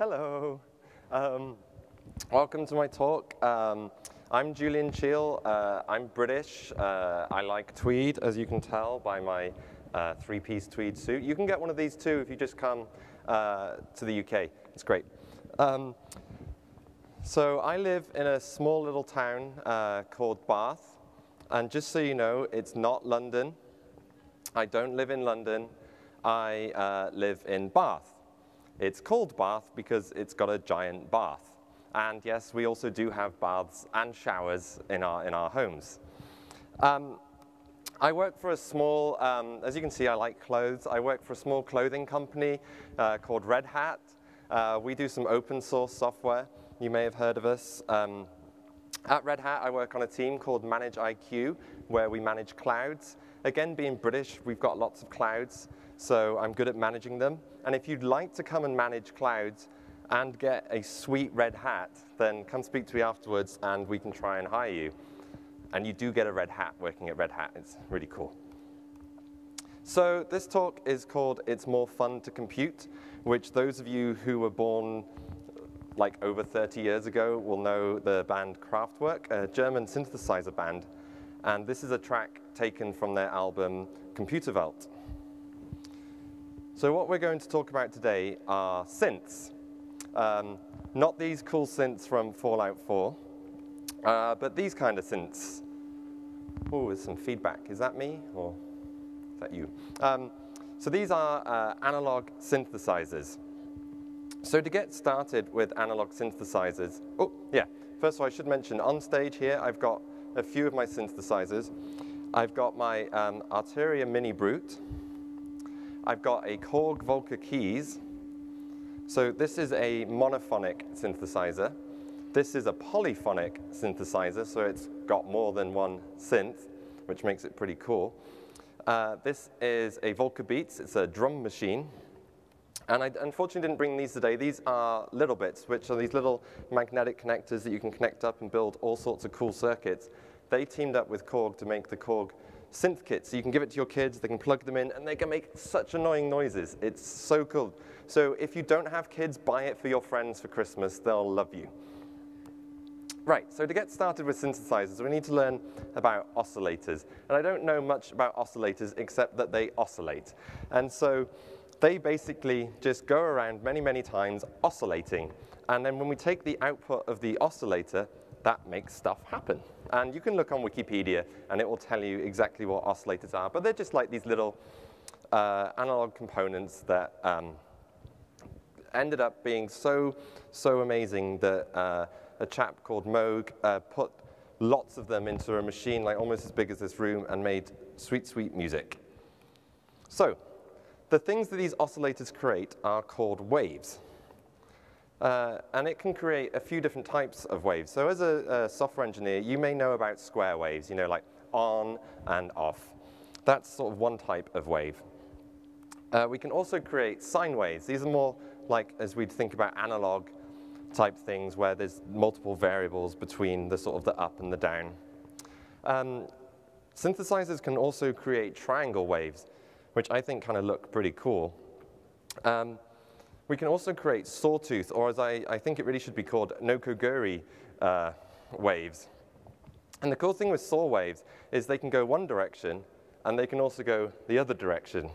Hello. Um, welcome to my talk. Um, I'm Julian Cheal. Uh, I'm British. Uh, I like tweed, as you can tell by my uh, three-piece tweed suit. You can get one of these too if you just come uh, to the UK. It's great. Um, so I live in a small little town uh, called Bath. And just so you know, it's not London. I don't live in London. I uh, live in Bath. It's called Bath because it's got a giant bath. And yes, we also do have baths and showers in our, in our homes. Um, I work for a small, um, as you can see, I like clothes. I work for a small clothing company uh, called Red Hat. Uh, we do some open source software. You may have heard of us. Um, at Red Hat, I work on a team called ManageIQ, where we manage clouds. Again, being British, we've got lots of clouds, so I'm good at managing them. And if you'd like to come and manage clouds and get a sweet red hat, then come speak to me afterwards and we can try and hire you. And you do get a red hat working at Red Hat. It's really cool. So this talk is called It's More Fun to Compute, which those of you who were born like over 30 years ago will know the band Kraftwerk, a German synthesizer band. And this is a track taken from their album Computerwelt. So what we're going to talk about today are synths. Um, not these cool synths from Fallout 4, uh, but these kind of synths. Oh, there's some feedback. Is that me or is that you? Um, so these are uh, analog synthesizers. So to get started with analog synthesizers, oh, yeah. First of all, I should mention on stage here, I've got a few of my synthesizers. I've got my um, Arturia Mini Brute. I've got a Korg Volca Keys. So this is a monophonic synthesizer. This is a polyphonic synthesizer, so it's got more than one synth, which makes it pretty cool. Uh, this is a Volca Beats. It's a drum machine. And I unfortunately didn't bring these today. These are little bits, which are these little magnetic connectors that you can connect up and build all sorts of cool circuits. They teamed up with Korg to make the Korg synth kits. So you can give it to your kids, they can plug them in, and they can make such annoying noises. It's so cool. So if you don't have kids, buy it for your friends for Christmas. They'll love you. Right, so to get started with synthesizers, we need to learn about oscillators. And I don't know much about oscillators except that they oscillate. And so they basically just go around many, many times oscillating. And then when we take the output of the oscillator, that makes stuff happen. And you can look on Wikipedia, and it will tell you exactly what oscillators are. But they're just like these little uh, analog components that um, ended up being so, so amazing that uh, a chap called Moog uh, put lots of them into a machine like almost as big as this room and made sweet, sweet music. So the things that these oscillators create are called waves. Uh, and it can create a few different types of waves. So as a, a, software engineer, you may know about square waves, you know, like on and off. That's sort of one type of wave. Uh, we can also create sine waves. These are more like, as we'd think about analog type things where there's multiple variables between the sort of the up and the down. Um, synthesizers can also create triangle waves, which I think kind of look pretty cool. Um, we can also create sawtooth, or as I, I think it really should be called, nokogiri uh, waves. And the cool thing with saw waves is they can go one direction, and they can also go the other direction.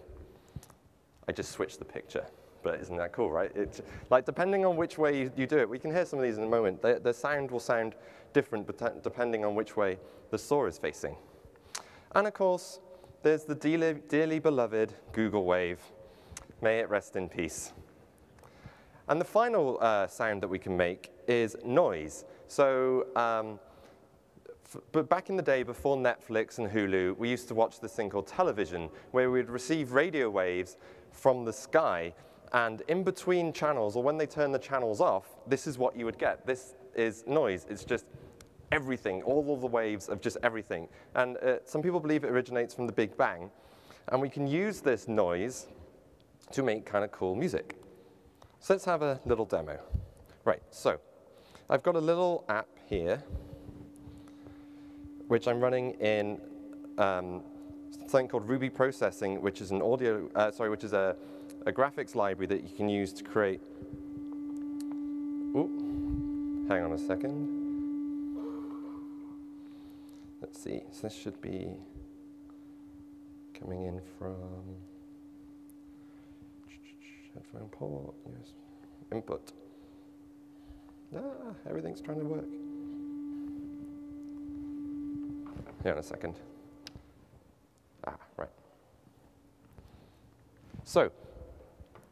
I just switched the picture, but isn't that cool, right? It's, like, depending on which way you, you do it, we can hear some of these in a moment, the, the sound will sound different depending on which way the saw is facing. And of course, there's the dearly, dearly beloved Google Wave. May it rest in peace. And the final uh, sound that we can make is noise. So, um, but back in the day, before Netflix and Hulu, we used to watch this thing called television, where we'd receive radio waves from the sky, and in between channels, or when they turn the channels off, this is what you would get. This is noise. It's just everything, all of the waves of just everything. And uh, some people believe it originates from the Big Bang. And we can use this noise to make kind of cool music. So let's have a little demo. Right, so I've got a little app here, which I'm running in um, something called Ruby Processing, which is an audio, uh, sorry, which is a, a graphics library that you can use to create Ooh, hang on a second. Let's see, so this should be coming in from headphone port, yes, input. Ah, everything's trying to work. Hang in a second. Ah, right. So,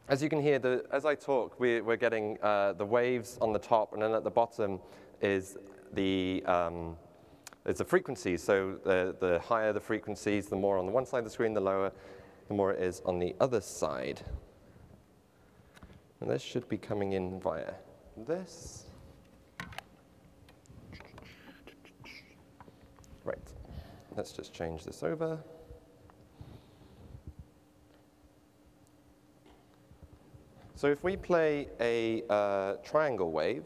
as you can hear, the, as I talk, we, are getting uh, the waves on the top, and then at the bottom is the um, it's the frequencies. So the, the higher the frequencies, the more on the one side of the screen, the lower, the more it is on the other side. And this should be coming in via this. Right, let's just change this over. So if we play a uh, triangle wave,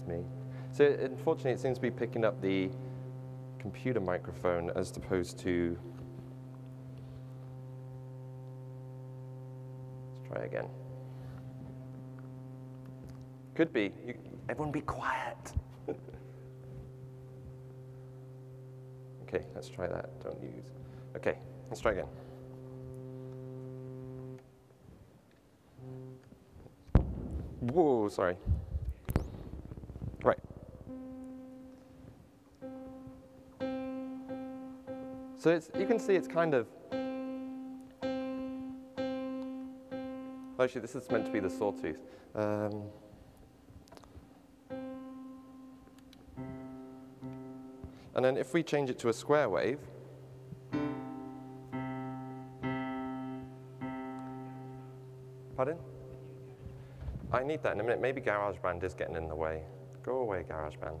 against me? So unfortunately, it seems to be picking up the computer microphone as opposed to. Let's try again. Could be. You, everyone be quiet. okay, let's try that. Don't use. Okay, let's try again. Whoa, sorry. So it's, you can see it's kind of, actually this is meant to be the sawtooth. Um, and then if we change it to a square wave, pardon? I need that in a minute. Maybe GarageBand is getting in the way. Go away, GarageBand.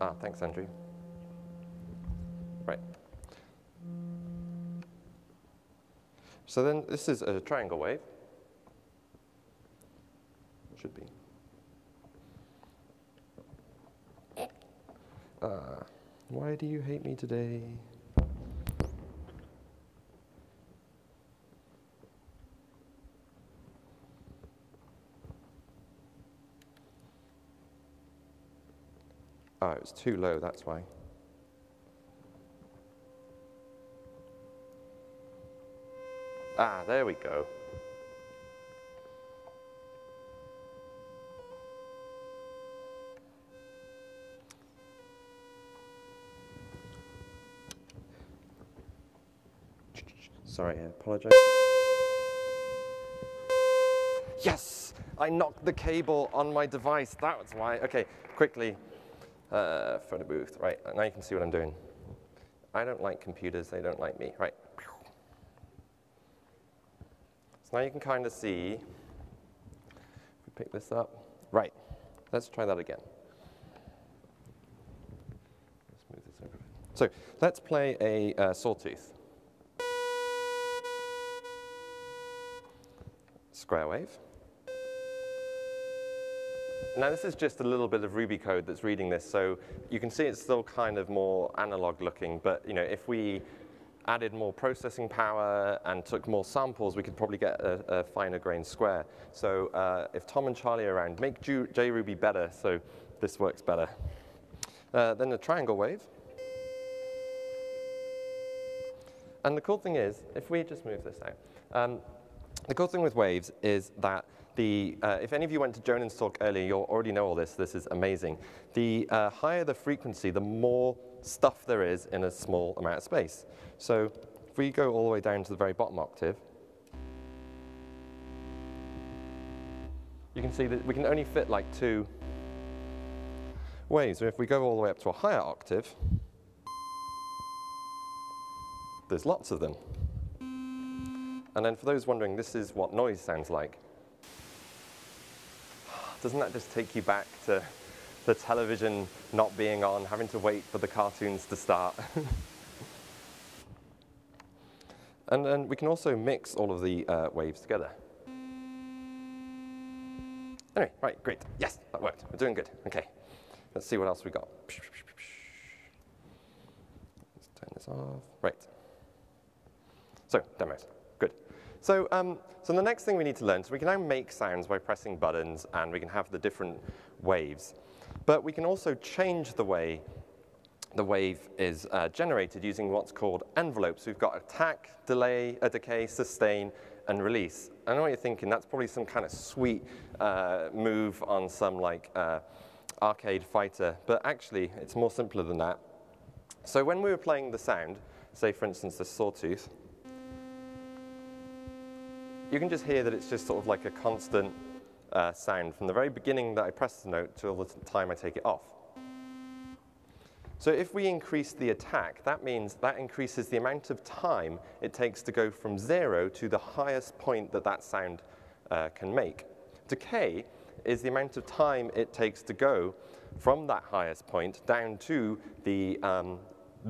Ah, thanks, Andrew. Right. So then this is a triangle wave. Should be. Uh, why do you hate me today? It was too low, that's why. Ah, there we go. Sorry, I apologize. Yes! I knocked the cable on my device. That was why. Okay, quickly uh, the booth. Right, now you can see what I'm doing. I don't like computers, they don't like me. Right. So now you can kind of see, if we pick this up, right, let's try that again. Let's move this over. So let's play a uh, sawtooth. Square wave. Now this is just a little bit of Ruby code that's reading this, so you can see it's still kind of more analog looking, but you know, if we added more processing power and took more samples, we could probably get a, a finer grained square. So uh, if Tom and Charlie are around, make JRuby better so this works better. Uh, then the triangle wave. And the cool thing is, if we just move this out, um, the cool thing with waves is that the, uh, if any of you went to Jonan's talk earlier, you'll already know all this. This is amazing. The uh, higher the frequency, the more stuff there is in a small amount of space. So if we go all the way down to the very bottom octave, you can see that we can only fit like two waves. If we go all the way up to a higher octave, there's lots of them. And then for those wondering, this is what noise sounds like doesn't that just take you back to the television not being on, having to wait for the cartoons to start? And then we can also mix all of the uh, waves together. Anyway, right, great. Yes, that worked. We're doing good. Okay. Let's see what else we got. Let's turn this off. Right. So, demos. So, um, so the next thing we need to learn, so we can now make sounds by pressing buttons and we can have the different waves. But we can also change the way the wave is uh, generated using what's called envelopes. We've got attack, delay, a decay, sustain, and release. I know what you're thinking, that's probably some kind of sweet uh, move on some like uh, arcade fighter, but actually it's more simpler than that. So when we were playing the sound, say for instance the sawtooth, you can just hear that it's just sort of like a constant uh, sound from the very beginning that I press the note till the time I take it off. So if we increase the attack, that means that increases the amount of time it takes to go from zero to the highest point that that sound uh, can make. Decay is the amount of time it takes to go from that highest point down to the um,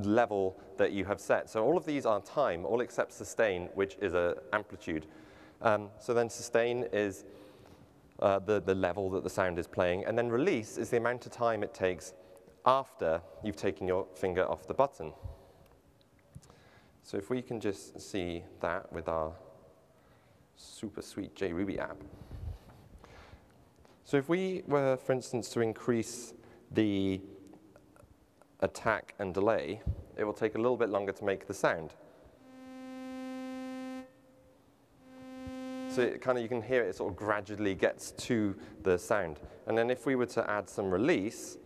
level that you have set. So all of these are time, all except sustain, which is an amplitude. Um, so then sustain is uh, the, the level that the sound is playing, and then release is the amount of time it takes after you've taken your finger off the button. So if we can just see that with our super sweet JRuby app. So if we were, for instance, to increase the attack and delay, it will take a little bit longer to make the sound. So it kind of, you can hear it, sort of gradually gets to the sound. And then if we were to add some release,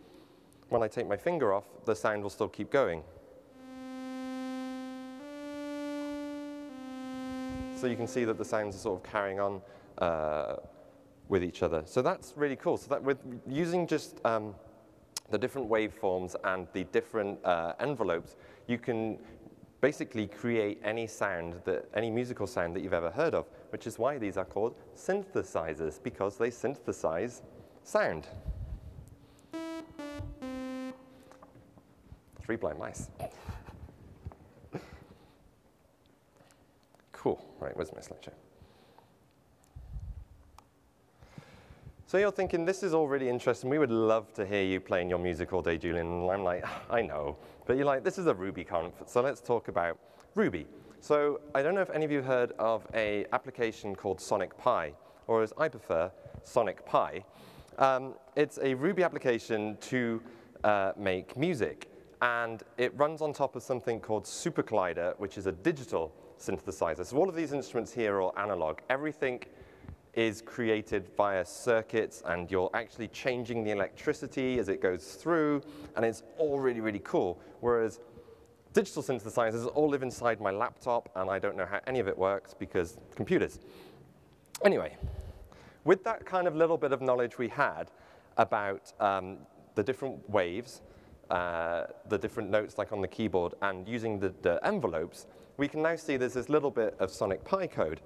when I take my finger off, the sound will still keep going. So you can see that the sounds are sort of carrying on uh, with each other. So that's really cool. So that with using just um, the different waveforms and the different uh, envelopes, you can basically create any sound, that, any musical sound that you've ever heard of, which is why these are called synthesizers, because they synthesize sound. Three blind mice. cool. Right, where's my slideshow? So you're thinking, this is all really interesting. We would love to hear you playing your music all day, Julian. And I'm like, I know. But you're like, this is a Ruby RubyConf, so let's talk about Ruby. So I don't know if any of you heard of a application called Sonic Pi, or as I prefer, Sonic Pi. Um, it's a Ruby application to uh, make music and it runs on top of something called SuperCollider, which is a digital synthesizer. So all of these instruments here are analog. Everything is created via circuits, and you're actually changing the electricity as it goes through, and it's all really, really cool. Whereas digital synthesizers all live inside my laptop, and I don't know how any of it works because computers. Anyway, with that kind of little bit of knowledge we had about um, the different waves, uh, the different notes like on the keyboard and using the, the, envelopes, we can now see there's this little bit of Sonic Pi code.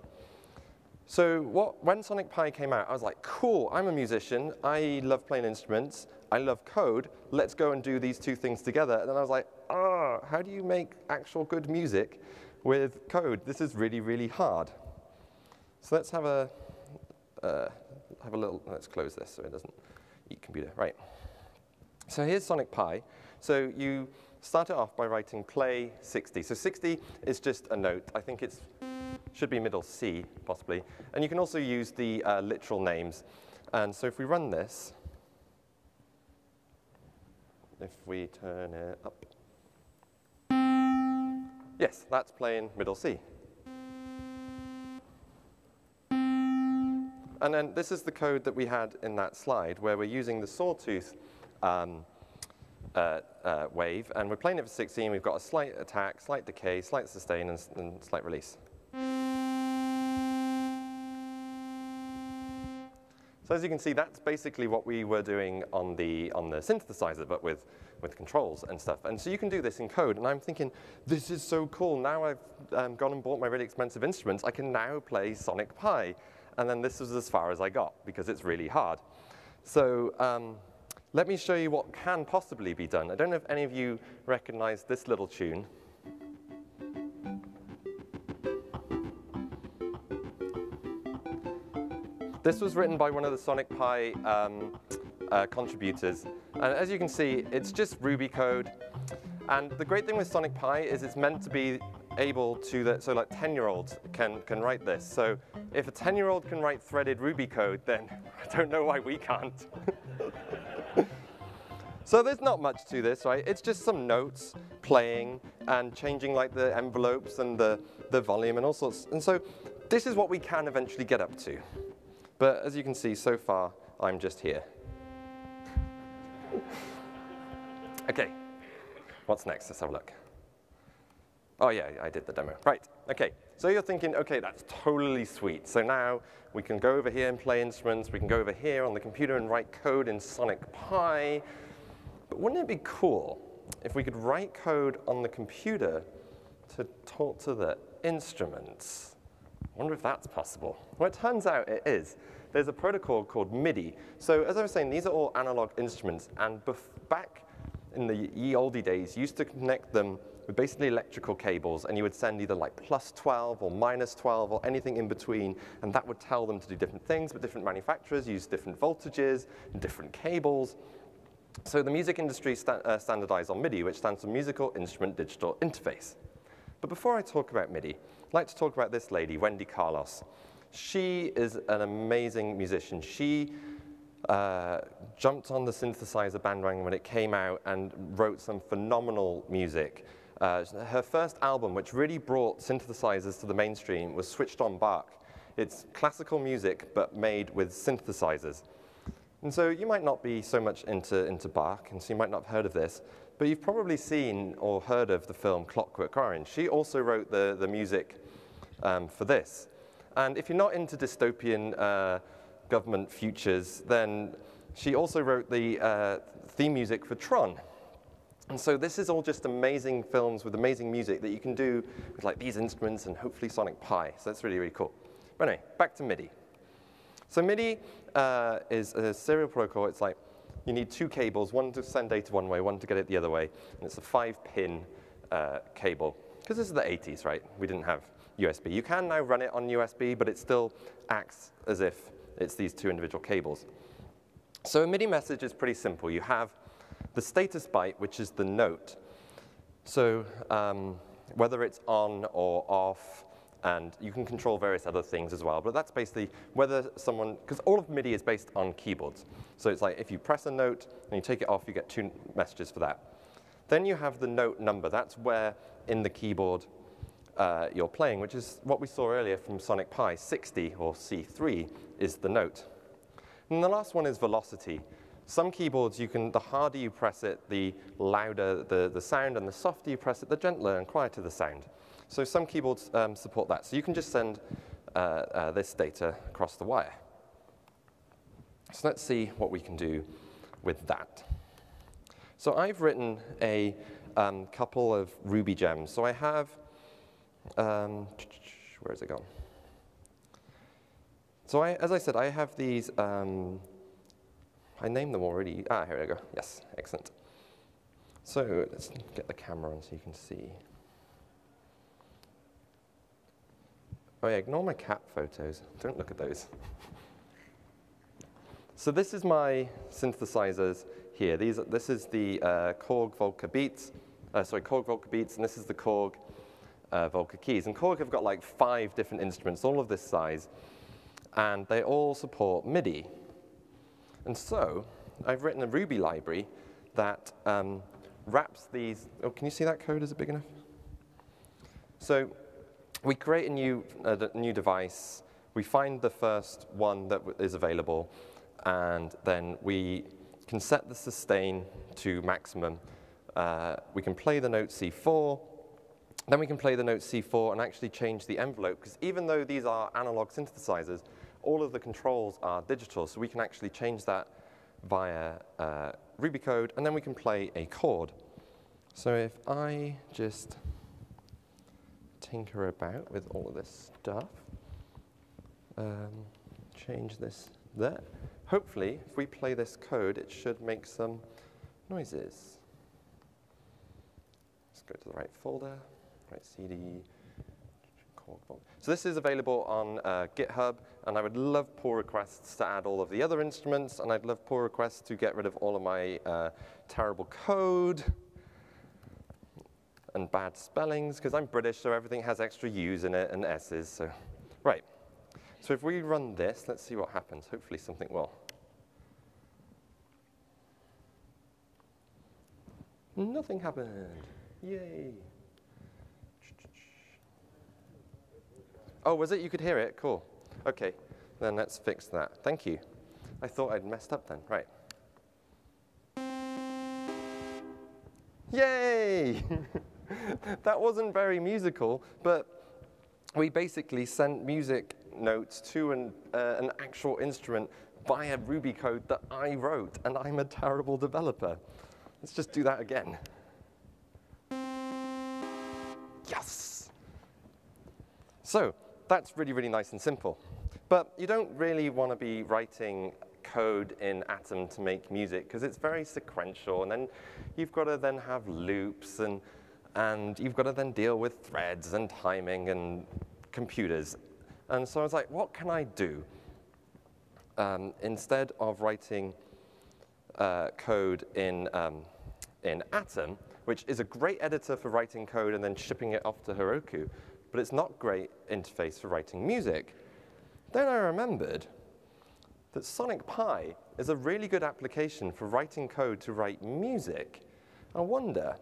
So what, when Sonic Pi came out, I was like, cool, I'm a musician, I love playing instruments, I love code, let's go and do these two things together. And then I was like, ah, how do you make actual good music with code? This is really, really hard. So let's have a, uh, have a little, let's close this so it doesn't eat computer. Right. So here's Sonic Pi. So you start it off by writing play 60. So 60 is just a note. I think it should be middle C, possibly. And you can also use the uh, literal names. And so if we run this, if we turn it up, yes, that's playing middle C. And then this is the code that we had in that slide where we're using the sawtooth um, uh, uh, wave, and we're playing it for 16. We've got a slight attack, slight decay, slight sustain, and, and slight release. So as you can see, that's basically what we were doing on the, on the synthesizer, but with, with controls and stuff. And so you can do this in code. And I'm thinking, this is so cool. Now I've um, gone and bought my really expensive instruments. I can now play Sonic Pi. And then this was as far as I got, because it's really hard. So um, let me show you what can possibly be done. I don't know if any of you recognize this little tune. This was written by one of the Sonic Pi um, uh, contributors. And as you can see, it's just Ruby code. And the great thing with Sonic Pi is it's meant to be able to, that, so like 10-year-olds can, can write this. So if a 10-year-old can write threaded Ruby code, then I don't know why we can't. so there's not much to this, right? It's just some notes playing and changing like the envelopes and the, the volume and all sorts. And so this is what we can eventually get up to. But as you can see, so far, I'm just here. okay, what's next? Let's have a look. Oh yeah, I did the demo. Right, okay. So you're thinking, okay, that's totally sweet. So now we can go over here and play instruments. We can go over here on the computer and write code in Sonic Pi. But wouldn't it be cool if we could write code on the computer to talk to the instruments? I wonder if that's possible. Well, it turns out it is. There's a protocol called MIDI. So as I was saying, these are all analog instruments. And back in the ye olde days, you used to connect them with basically electrical cables, and you would send either like plus 12 or minus 12 or anything in between, and that would tell them to do different things, but different manufacturers use different voltages and different cables. So the music industry sta uh, standardized on MIDI, which stands for Musical Instrument Digital Interface. But before I talk about MIDI, I'd like to talk about this lady, Wendy Carlos. She is an amazing musician. She uh, jumped on the synthesizer bandwagon when it came out and wrote some phenomenal music. Uh, her first album, which really brought synthesizers to the mainstream, was Switched on Bach. It's classical music, but made with synthesizers. And so you might not be so much into, into Bach, and so you might not have heard of this, but you've probably seen or heard of the film Clockwork Orange. She also wrote the, the music um, for this. And if you're not into dystopian uh, government futures, then she also wrote the uh, theme music for Tron. And so this is all just amazing films with amazing music that you can do with like these instruments and hopefully Sonic Pi. So that's really, really cool. But anyway, back to MIDI. So MIDI uh, is a serial protocol. It's like you need two cables, one to send data one way, one to get it the other way, and it's a five-pin uh, cable. Because this is the 80s, right? We didn't have USB. You can now run it on USB, but it still acts as if it's these two individual cables. So a MIDI message is pretty simple. You have the status byte, which is the note. So um, whether it's on or off, and you can control various other things as well. But that's basically whether someone, because all of MIDI is based on keyboards. So it's like if you press a note and you take it off, you get two messages for that. Then you have the note number. That's where in the keyboard uh, you're playing, which is what we saw earlier from Sonic Pi. 60, or C3, is the note. And the last one is velocity. Some keyboards, you can, the harder you press it, the louder the, the sound, and the softer you press it, the gentler and quieter the sound. So some keyboards um, support that. So you can just send uh, uh, this data across the wire. So let's see what we can do with that. So I've written a um, couple of Ruby gems. So I have, um, where is it gone? So I, as I said, I have these, um, I named them already. Ah, here we go. Yes, excellent. So let's get the camera on so you can see. Oh yeah, ignore my cat photos. Don't look at those. so this is my synthesizers here. These, this is the uh, Korg Volca Beats, uh, sorry, Korg Volca Beats, and this is the Korg uh, Volca Keys. And Korg have got like five different instruments, all of this size, and they all support MIDI. And so I've written a Ruby library that um, wraps these, oh, can you see that code? Is it big enough? So we create a new, uh, new device, we find the first one that is available, and then we can set the sustain to maximum. Uh, we can play the note C4, then we can play the note C4 and actually change the envelope, because even though these are analog synthesizers, all of the controls are digital, so we can actually change that via uh, Ruby code, and then we can play a chord. So if I just tinker about with all of this stuff. Um, change this there. Hopefully, if we play this code, it should make some noises. Let's go to the right folder, right CD, So this is available on uh, GitHub, and I would love pull requests to add all of the other instruments, and I'd love pull requests to get rid of all of my uh, terrible code and bad spellings, because I'm British, so everything has extra U's in it and S's. So. So if we run this, let's see what happens. Hopefully something will. Nothing happened. Yay. Oh, was it? You could hear it? Cool. Okay, then let's fix that. Thank you. I thought I'd messed up then. Right. Yay! that wasn't very musical, but we basically sent music notes to an, uh, an actual instrument via Ruby code that I wrote, and I'm a terrible developer. Let's just do that again. Yes! So, that's really, really nice and simple. But you don't really want to be writing code in Atom to make music because it's very sequential, and then you've got to then have loops, and, and you've got to then deal with threads and timing and computers. And so I was like, what can I do? Um, instead of writing uh, code in, um, in Atom, which is a great editor for writing code and then shipping it off to Heroku, but it's not great interface for writing music. Then I remembered that Sonic Pi is a really good application for writing code to write music. I wonder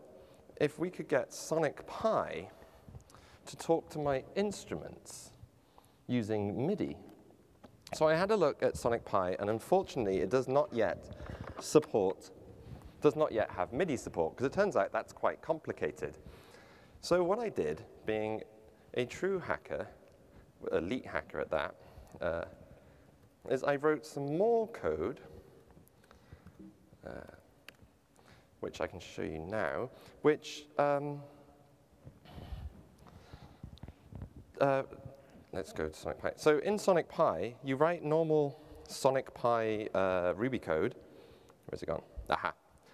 if we could get Sonic Pi to talk to my instruments using MIDI. So I had a look at Sonic Pi, and unfortunately, it does not yet support, does not yet have MIDI support, because it turns out that's quite complicated. So what I did, being a true hacker, elite hacker at that, uh, is I wrote some more code, uh, which I can show you now, which um, uh, let's go to Sonic Pi. So in Sonic Pi, you write normal Sonic Pi uh, Ruby code. Where's it gone? Aha,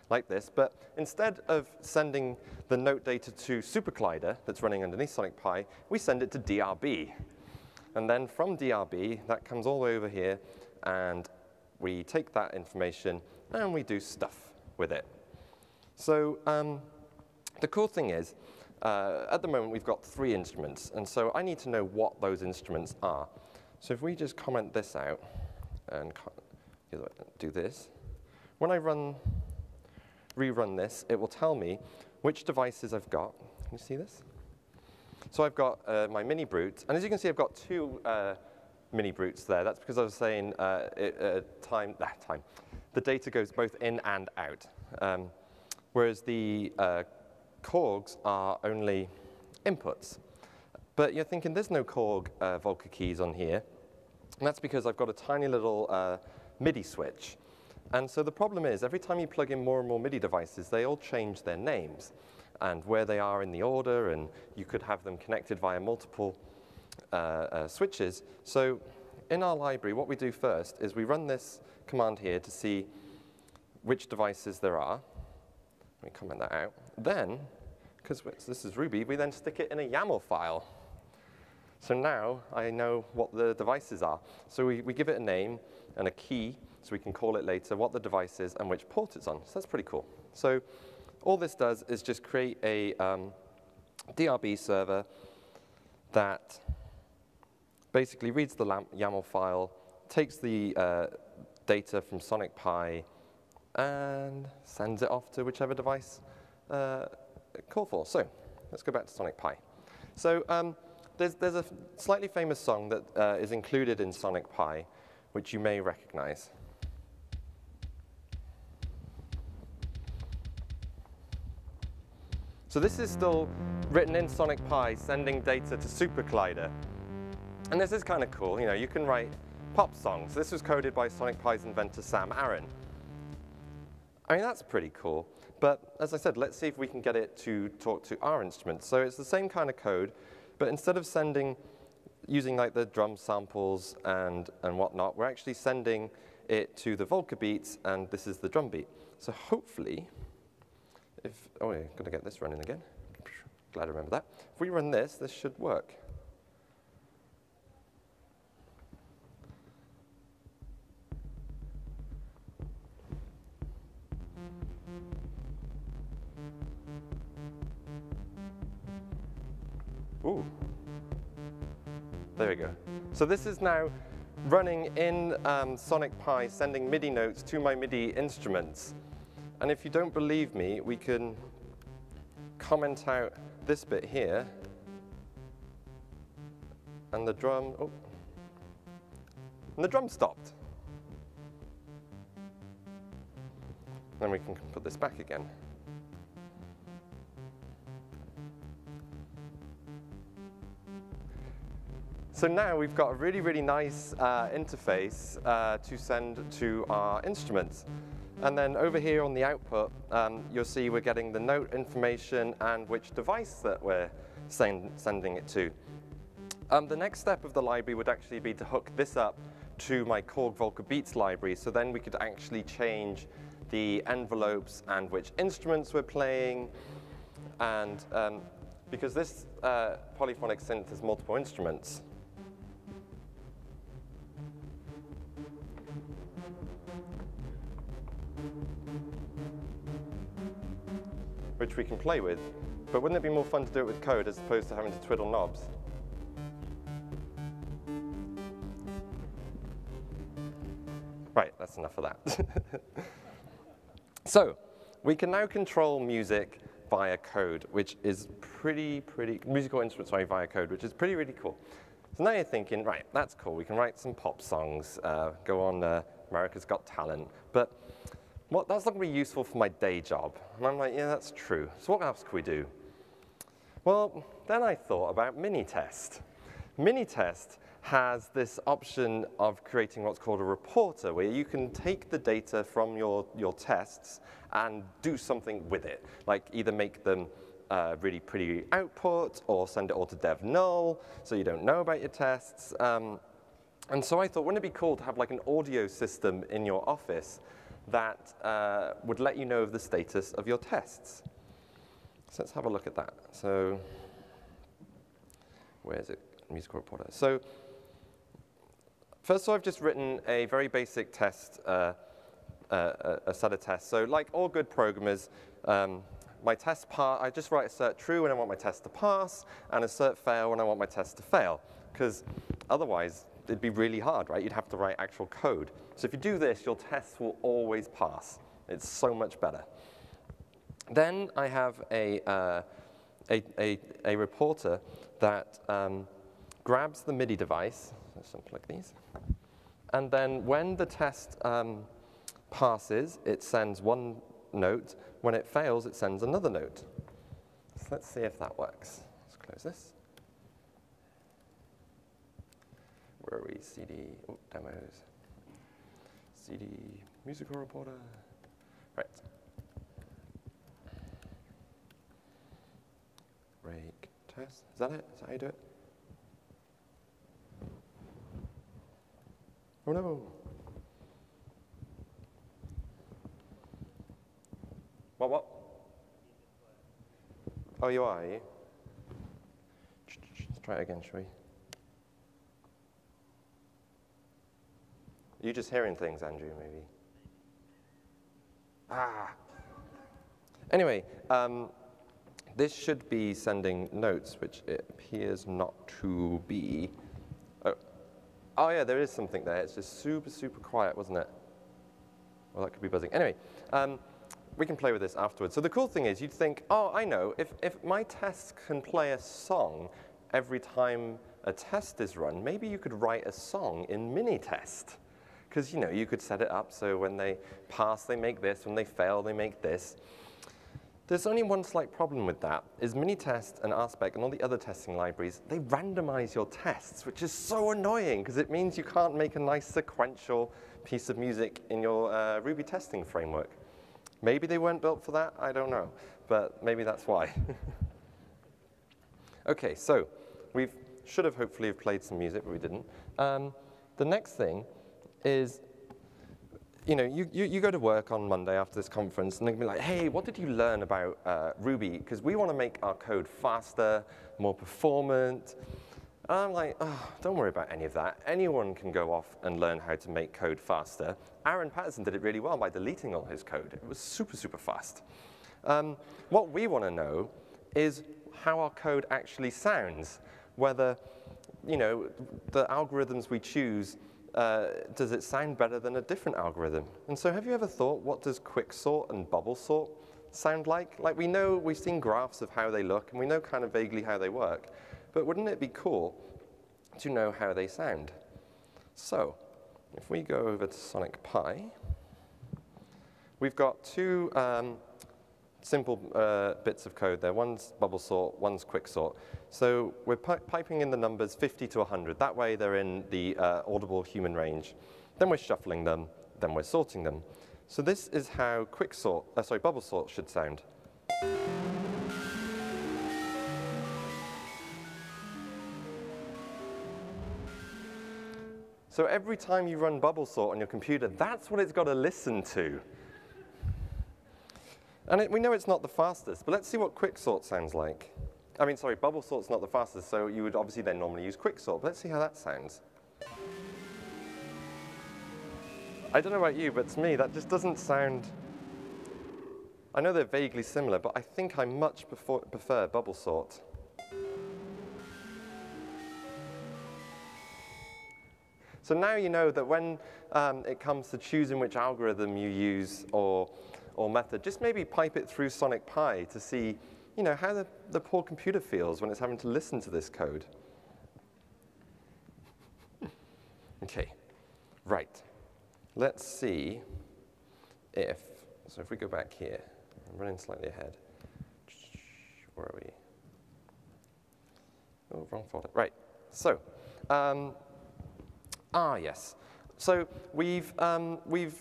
like this. But instead of sending the note data to SuperCollider that's running underneath Sonic Pi, we send it to DRB. And then from DRB, that comes all the way over here, and we take that information and we do stuff with it. So um, the cool thing is, uh, at the moment, we've got three instruments, and so I need to know what those instruments are. So if we just comment this out and do this, when I run, rerun this, it will tell me which devices I've got. Can you see this? So I've got uh, my mini brute, and as you can see, I've got two uh, mini brutes there. That's because I was saying uh, it, uh, time, ah, time. The data goes both in and out, um, whereas the uh, Korgs are only inputs. But you're thinking there's no Korg uh, Volca keys on here. And that's because I've got a tiny little uh, MIDI switch. And so the problem is, every time you plug in more and more MIDI devices, they all change their names and where they are in the order, and you could have them connected via multiple uh, uh, switches. So in our library, what we do first is we run this command here to see which devices there are. Let me comment that out. Then, because this is Ruby, we then stick it in a YAML file. So now I know what the devices are. So we, we give it a name and a key, so we can call it later what the device is and which port it's on. So that's pretty cool. So all this does is just create a um, DRB server that basically reads the YAML file, takes the uh, data from Sonic Pi, and sends it off to whichever device uh, call for. So let's go back to Sonic Pi. So um, there's, there's a slightly famous song that uh, is included in Sonic Pi, which you may recognize. So this is still written in Sonic Pi, sending data to SuperCollider. And this is kind of cool. You know, you can write pop songs. This was coded by Sonic Pi's inventor, Sam Aaron. I mean, that's pretty cool. But as I said, let's see if we can get it to talk to our instruments. So it's the same kind of code, but instead of sending, using like the drum samples and, and whatnot, we're actually sending it to the Volca beats, and this is the drum beat. So hopefully, if, oh, yeah, gonna get this running again. Glad I remember that. If we run this, this should work. So this is now running in um, Sonic Pi, sending MIDI notes to my MIDI instruments. And if you don't believe me, we can comment out this bit here. And the drum, oh, and the drum stopped. Then we can put this back again. So now we've got a really, really nice uh, interface uh, to send to our instruments. And then over here on the output, um, you'll see we're getting the note information and which device that we're send, sending it to. Um, the next step of the library would actually be to hook this up to my Korg Volcabeats library, so then we could actually change the envelopes and which instruments we're playing, and um, because this uh, polyphonic synth has multiple instruments, which we can play with. But wouldn't it be more fun to do it with code as opposed to having to twiddle knobs? Right, that's enough of that. so, we can now control music via code, which is pretty, pretty, musical instruments sorry, via code, which is pretty, really cool. So now you're thinking, right, that's cool. We can write some pop songs, uh, go on uh, America's Got Talent. But what, that's not going to be useful for my day job. And I'm like, yeah, that's true. So what else could we do? Well, then I thought about Minitest. Minitest has this option of creating what's called a reporter, where you can take the data from your, your tests and do something with it, like either make them uh, really pretty output or send it all to dev null so you don't know about your tests. Um, and so I thought, wouldn't it be cool to have like an audio system in your office that uh, would let you know of the status of your tests. So let's have a look at that. So where is it? Musical reporter. So first of all, I've just written a very basic test, uh, uh, a set of tests. So like all good programmers, um, my test part, I just write assert true when I want my test to pass, and assert fail when I want my test to fail. Because otherwise, it'd be really hard, right? You'd have to write actual code. So if you do this, your tests will always pass. It's so much better. Then I have a, uh, a, a, a, reporter that um, grabs the MIDI device, let's unplug these, and then when the test um, passes, it sends one note. When it fails, it sends another note. So let's see if that works. Let's close this. Are we? CD, oh, demos. CD, musical reporter. Right. Rake test. Is that it? Is that how you do it? Oh no. What, what? Oh, you are, are you? Let's try it again, shall we? Are you just hearing things, Andrew, maybe? Ah. Anyway, um, this should be sending notes, which it appears not to be. Oh. oh, yeah, there is something there. It's just super, super quiet, wasn't it? Well, that could be buzzing. Anyway, um, we can play with this afterwards. So the cool thing is you'd think, oh, I know, if, if my test can play a song every time a test is run, maybe you could write a song in Minitest because you know you could set it up so when they pass they make this, when they fail they make this. There's only one slight problem with that, is Minitest and RSpec and all the other testing libraries, they randomize your tests, which is so annoying because it means you can't make a nice sequential piece of music in your uh, Ruby testing framework. Maybe they weren't built for that, I don't know, but maybe that's why. okay, so we should have hopefully have played some music, but we didn't. Um, the next thing is, you know, you, you, you, go to work on Monday after this conference and they're gonna be like, hey, what did you learn about uh, Ruby? Because we want to make our code faster, more performant. And I'm like, oh, don't worry about any of that. Anyone can go off and learn how to make code faster. Aaron Patterson did it really well by deleting all his code. It was super, super fast. Um, what we want to know is how our code actually sounds, whether, you know, the algorithms we choose, uh, does it sound better than a different algorithm? And so have you ever thought, what does quicksort and bubble sort sound like? Like we know, we've seen graphs of how they look, and we know kind of vaguely how they work. But wouldn't it be cool to know how they sound? So if we go over to Sonic Pi, we've got two um, simple uh, bits of code there. One's bubble sort, one's quick sort. So we're pi piping in the numbers 50 to 100. That way they're in the uh, audible human range. Then we're shuffling them, then we're sorting them. So this is how quick sort, uh, sorry, bubble sort should sound. So every time you run bubble sort on your computer, that's what it's got to listen to. And it, we know it's not the fastest, but let's see what quicksort sounds like. I mean, sorry, bubble sort's not the fastest, so you would obviously then normally use quicksort. But let's see how that sounds. I don't know about you, but to me, that just doesn't sound... I know they're vaguely similar, but I think I much prefer, bubble sort. So now you know that when um, it comes to choosing which algorithm you use or, or method, just maybe pipe it through Sonic Pi to see you know, how the, the poor computer feels when it's having to listen to this code. okay, right. Let's see if, so if we go back here, I'm running slightly ahead. Where are we? Oh, wrong folder. Right. So, um, Ah, yes. So we've, um, we've,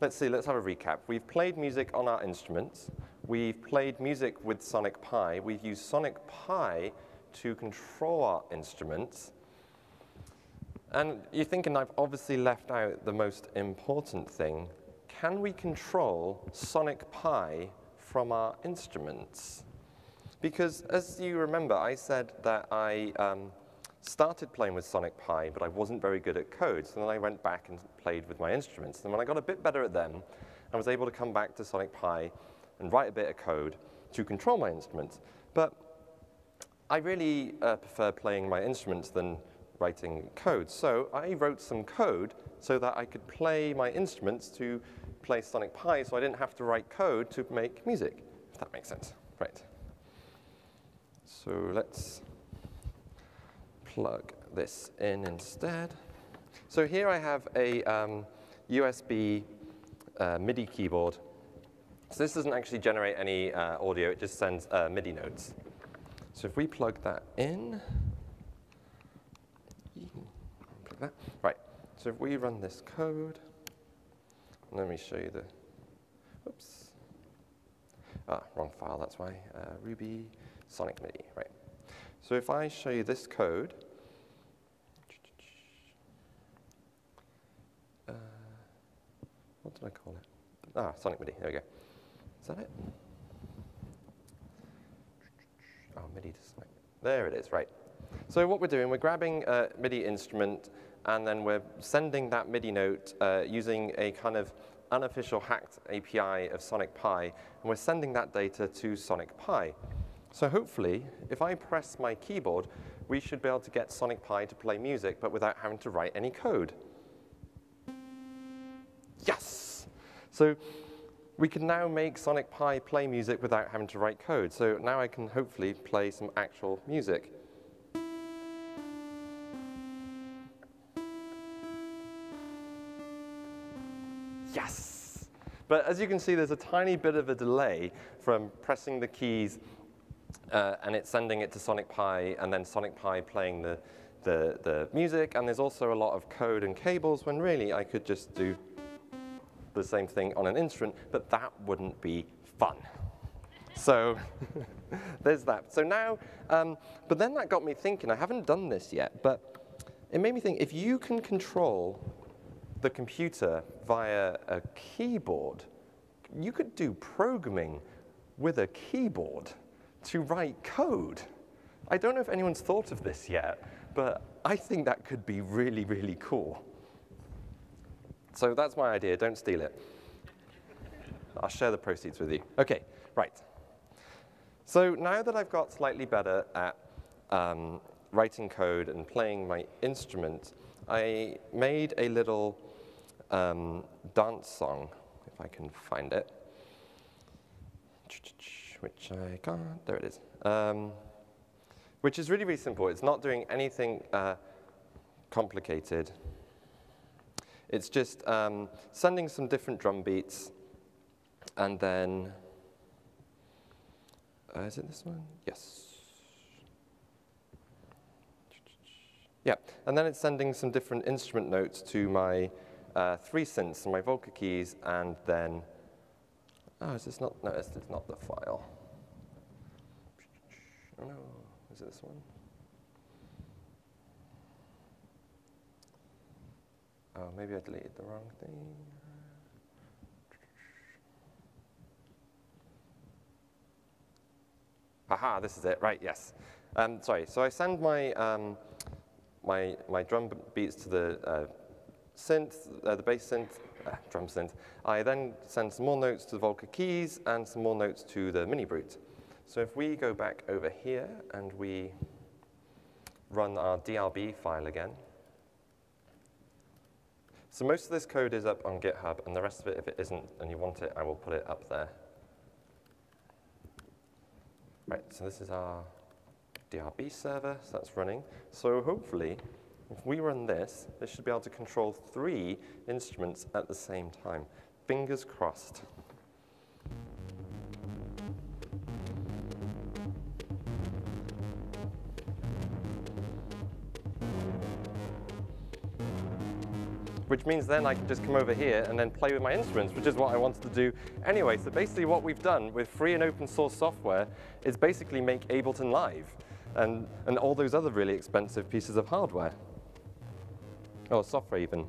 let's see, let's have a recap. We've played music on our instruments. We've played music with Sonic Pi. We've used Sonic Pi to control our instruments. And you're thinking I've obviously left out the most important thing. Can we control Sonic Pi from our instruments? Because as you remember, I said that I, um, started playing with Sonic Pi, but I wasn't very good at code. So then I went back and played with my instruments. And when I got a bit better at them, I was able to come back to Sonic Pi and write a bit of code to control my instruments. But I really uh, prefer playing my instruments than writing code. So I wrote some code so that I could play my instruments to play Sonic Pi so I didn't have to write code to make music, if that makes sense. Right. So let's plug this in instead. So here I have a um, USB uh, MIDI keyboard. So this doesn't actually generate any uh, audio, it just sends uh, MIDI notes. So if we plug that in, plug that, right. So if we run this code, let me show you the, oops, ah, wrong file, that's why, uh, Ruby Sonic MIDI, right. So if I show you this code, uh, what did I call it? Ah, Sonic MIDI, there we go. Is that it? Oh, MIDI Sonic. There it is, right. So what we're doing, we're grabbing a MIDI instrument and then we're sending that MIDI note uh, using a kind of unofficial hacked API of Sonic Pi, and we're sending that data to Sonic Pi. So hopefully, if I press my keyboard, we should be able to get Sonic Pi to play music, but without having to write any code. Yes! So we can now make Sonic Pi play music without having to write code. So now I can hopefully play some actual music. Yes! But as you can see, there's a tiny bit of a delay from pressing the keys uh, and it's sending it to Sonic Pi, and then Sonic Pi playing the, the, the music, and there's also a lot of code and cables when really I could just do the same thing on an instrument, but that wouldn't be fun. So there's that. So now, um, but then that got me thinking, I haven't done this yet, but it made me think, if you can control the computer via a keyboard, you could do programming with a keyboard to write code. I don't know if anyone's thought of this yet, but I think that could be really, really cool. So that's my idea. Don't steal it. I'll share the proceeds with you. Okay, right. So now that I've got slightly better at um, writing code and playing my instrument, I made a little um, dance song, if I can find it, which I can't. There it is. Um, which is really, really simple. It's not doing anything uh, complicated. It's just um, sending some different drum beats, and then, uh, is it this one? Yes. Yeah, and then it's sending some different instrument notes to my uh, three synths my Volca keys, and then, oh, is this not, no, it's, it's not the file. Oh no, is it this one? Oh, maybe I deleted the wrong thing. Aha, this is it, right, yes. Um, sorry, so I send my, um, my, my drum beats to the uh, synth, uh, the bass synth, uh, drum synth. I then send some more notes to the Volca keys and some more notes to the MiniBrute. So if we go back over here and we run our DRB file again, so most of this code is up on GitHub, and the rest of it, if it isn't and you want it, I will put it up there. Right, so this is our DRB server, so that's running. So hopefully, if we run this, this should be able to control three instruments at the same time. Fingers crossed. Which means then I can just come over here and then play with my instruments, which is what I wanted to do anyway. So basically what we've done with free and open source software is basically make Ableton Live and, and all those other really expensive pieces of hardware. Or software even.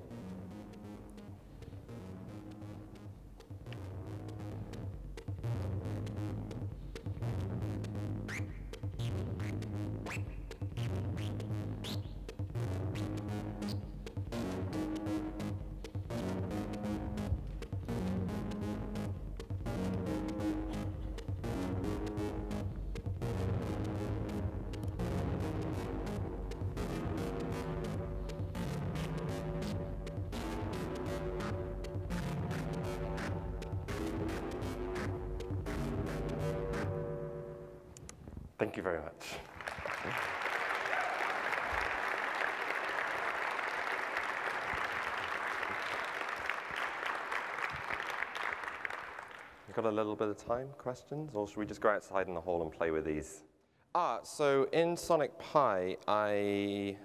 Thank you very much. We've got a little bit of time, questions, or should we just go outside in the hall and play with these? Ah, so in Sonic Pi, I,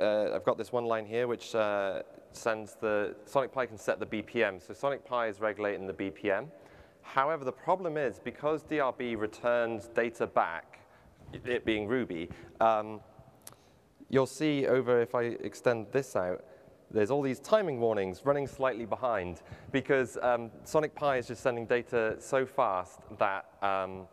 uh, I've got this one line here which uh, sends the, Sonic Pi can set the BPM. So Sonic Pi is regulating the BPM. However, the problem is because DRB returns data back, it being Ruby, um, you'll see over if I extend this out, there's all these timing warnings running slightly behind because um, Sonic Pi is just sending data so fast that um,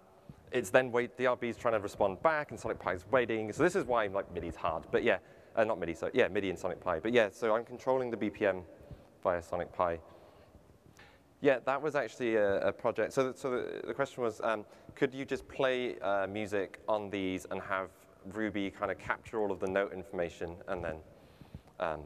it's then wait, DRB is trying to respond back and Sonic Pi is waiting. So this is why like MIDI's hard, but yeah, uh, not MIDI, so yeah, MIDI and Sonic Pi. But yeah, so I'm controlling the BPM via Sonic Pi. Yeah, that was actually a, a project. So, so the, the, question was, um, could you just play uh, music on these and have Ruby kind of capture all of the note information and then um,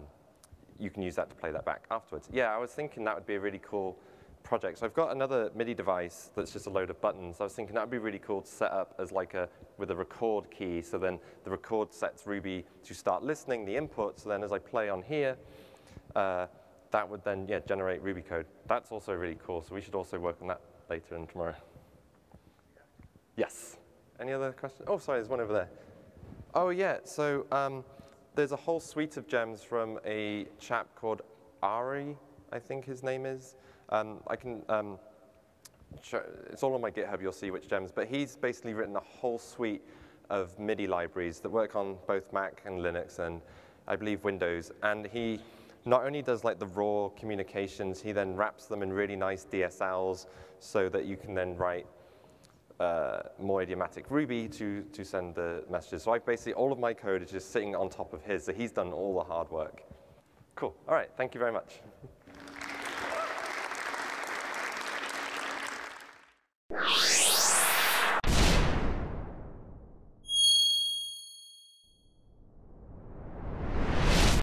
you can use that to play that back afterwards? Yeah, I was thinking that would be a really cool project. So I've got another MIDI device that's just a load of buttons. I was thinking that would be really cool to set up as like a, with a record key. So then the record sets Ruby to start listening the input. So then as I play on here, uh, that would then yeah, generate Ruby code. That's also really cool, so we should also work on that later and tomorrow. Yes. Any other questions? Oh, sorry, there's one over there. Oh, yeah, so um, there's a whole suite of gems from a chap called Ari, I think his name is. Um, I can, um, it's all on my GitHub, you'll see which gems, but he's basically written a whole suite of MIDI libraries that work on both Mac and Linux and I believe Windows. And he not only does like the raw communications, he then wraps them in really nice DSLs so that you can then write uh, more idiomatic Ruby to, to send the messages. So I basically, all of my code is just sitting on top of his, so he's done all the hard work. Cool. All right, thank you very much.